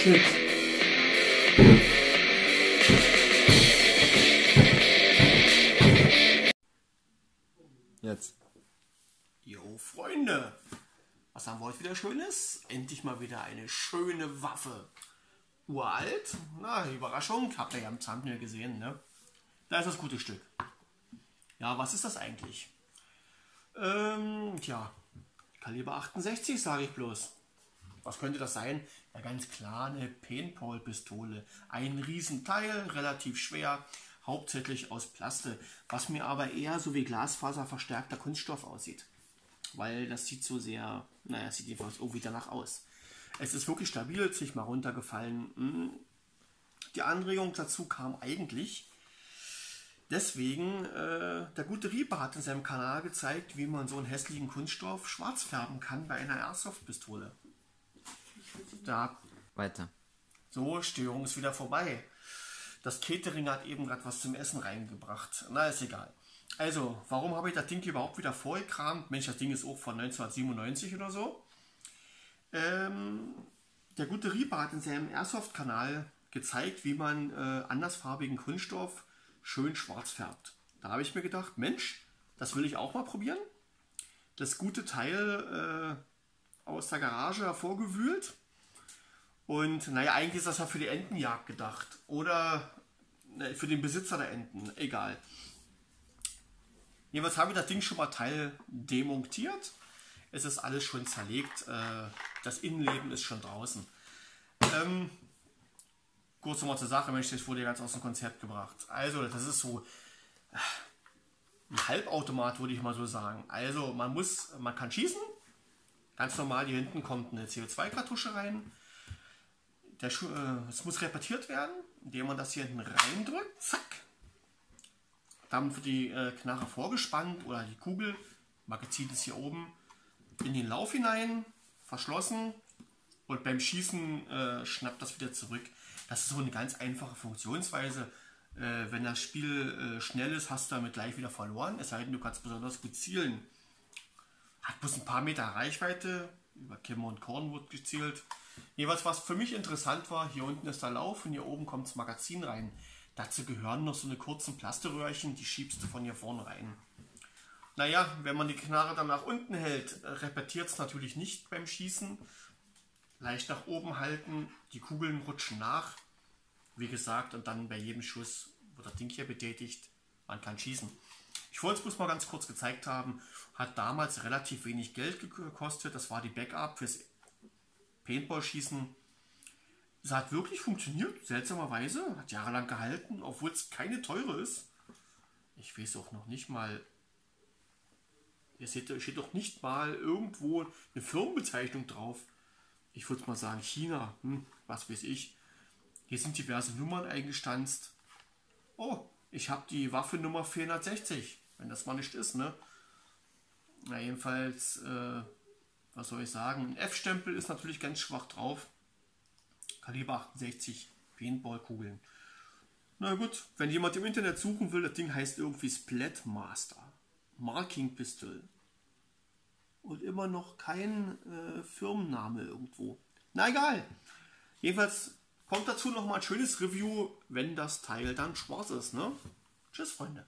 Shit. Jetzt. Jo, Freunde. Was haben wir heute wieder Schönes? Endlich mal wieder eine schöne Waffe. Uralt. Na, Überraschung. Habt ihr ja im Thumbnail gesehen, ne? Da ist das gute Stück. Ja, was ist das eigentlich? Ähm, tja, Kaliber 68, sage ich bloß. Was könnte das sein? Ja, ganz klar eine Paintball-Pistole. Ein Riesenteil, relativ schwer, hauptsächlich aus Plaste, was mir aber eher so wie Glasfaser verstärkter Kunststoff aussieht. Weil das sieht so sehr, naja, sieht jedenfalls irgendwie danach aus. Es ist wirklich stabil, sich mal runtergefallen. Hm. Die Anregung dazu kam eigentlich, Deswegen, äh, der gute Reaper hat in seinem Kanal gezeigt, wie man so einen hässlichen Kunststoff schwarz färben kann bei einer Airsoft-Pistole. Da, Weiter. so, Störung ist wieder vorbei. Das Catering hat eben gerade was zum Essen reingebracht. Na, ist egal. Also, warum habe ich das Ding überhaupt wieder vorgekramt? Mensch, das Ding ist auch von 1997 oder so. Ähm, der gute Reaper hat in seinem Airsoft-Kanal gezeigt, wie man äh, andersfarbigen Kunststoff schön schwarz färbt. Da habe ich mir gedacht, Mensch, das will ich auch mal probieren. Das gute Teil äh, aus der Garage hervorgewühlt. Und naja, eigentlich ist das ja für die Entenjagd gedacht. Oder ne, für den Besitzer der Enten. Egal. Jedenfalls habe ich das Ding schon mal Teil demontiert. Es ist alles schon zerlegt. Äh, das Innenleben ist schon draußen. Ähm, kurz nochmal zur Sache, Mensch, das wurde ja ganz aus dem Konzept gebracht. Also, das ist so äh, ein Halbautomat, würde ich mal so sagen. Also, man muss, man kann schießen. Ganz normal, hier hinten kommt eine CO2-Kartusche rein. Der Schu äh, es muss repetiert werden, indem man das hier hinten reindrückt. Zack. Dann wird die äh, Knarre vorgespannt oder die Kugel. Magazin ist hier oben in den Lauf hinein, verschlossen. Und beim Schießen äh, schnappt das wieder zurück. Das ist so eine ganz einfache Funktionsweise. Äh, wenn das Spiel äh, schnell ist, hast du damit gleich wieder verloren. Es sei denn, du kannst besonders gut zielen. Hat bloß ein paar Meter Reichweite. Über Kimmer und Korn wird gezielt. Jeweils, was für mich interessant war, hier unten ist der Lauf und hier oben kommt das Magazin rein. Dazu gehören noch so eine kurzen Plasteröhrchen, die schiebst du von hier vorne rein. Naja, wenn man die Knarre dann nach unten hält, repetiert es natürlich nicht beim Schießen. Leicht nach oben halten, die Kugeln rutschen nach. Wie gesagt, und dann bei jedem Schuss wird das Ding hier betätigt. Man kann schießen. Ich wollte es bloß mal ganz kurz gezeigt haben. Hat damals relativ wenig Geld gekostet. Das war die Backup fürs Paintball-Schießen. Es hat wirklich funktioniert, seltsamerweise. Hat jahrelang gehalten, obwohl es keine teure ist. Ich weiß auch noch nicht mal. Ihr seht, da steht doch nicht mal irgendwo eine Firmenbezeichnung drauf. Ich würde mal sagen China, hm, was weiß ich. Hier sind diverse Nummern eingestanzt. Oh, ich habe die Waffe Nummer 460, wenn das mal nicht ist, ne? Na, jedenfalls, äh, was soll ich sagen? Ein F-Stempel ist natürlich ganz schwach drauf. Kaliber 68 Paintballkugeln. Na gut, wenn jemand im Internet suchen will, das Ding heißt irgendwie Splatmaster. Marking Pistol. Und immer noch kein äh, Firmenname irgendwo. Na egal. Jedenfalls kommt dazu noch mal ein schönes Review, wenn das Teil dann schwarz ist. Ne? Tschüss, Freunde.